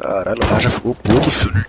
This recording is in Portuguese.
Caralho, o já ficou puto, filho.